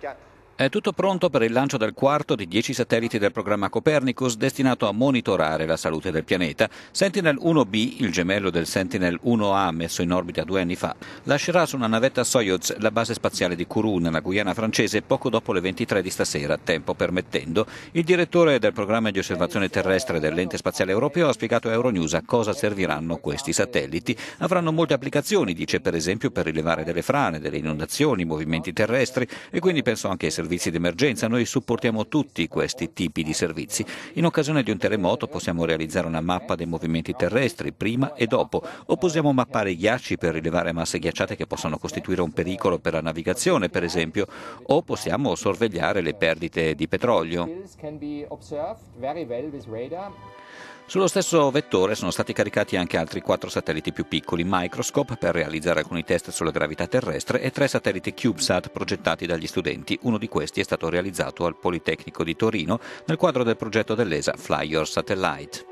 get È tutto pronto per il lancio del quarto di 10 satelliti del programma Copernicus destinato a monitorare la salute del pianeta. Sentinel-1B, il gemello del Sentinel-1A messo in orbita due anni fa, lascerà su una navetta Soyuz la base spaziale di Kourou nella Guyana francese poco dopo le 23 di stasera, tempo permettendo. Il direttore del programma di osservazione terrestre dell'ente spaziale europeo ha spiegato a Euronews a cosa serviranno questi satelliti. Avranno molte applicazioni, dice per esempio per rilevare delle frane, delle inondazioni, movimenti terrestri e quindi penso anche ai servizi servizi d'emergenza, noi supportiamo tutti questi tipi di servizi. In occasione di un terremoto possiamo realizzare una mappa dei movimenti terrestri prima e dopo, o possiamo mappare i ghiacci per rilevare masse ghiacciate che possano costituire un pericolo per la navigazione, per esempio, o possiamo sorvegliare le perdite di petrolio. Sullo stesso vettore sono stati caricati anche altri quattro satelliti più piccoli, Microscope per realizzare alcuni test sulla gravità terrestre e tre satelliti CubeSat progettati dagli studenti. Uno di questi è stato realizzato al Politecnico di Torino nel quadro del progetto dell'ESA Fly Your Satellite.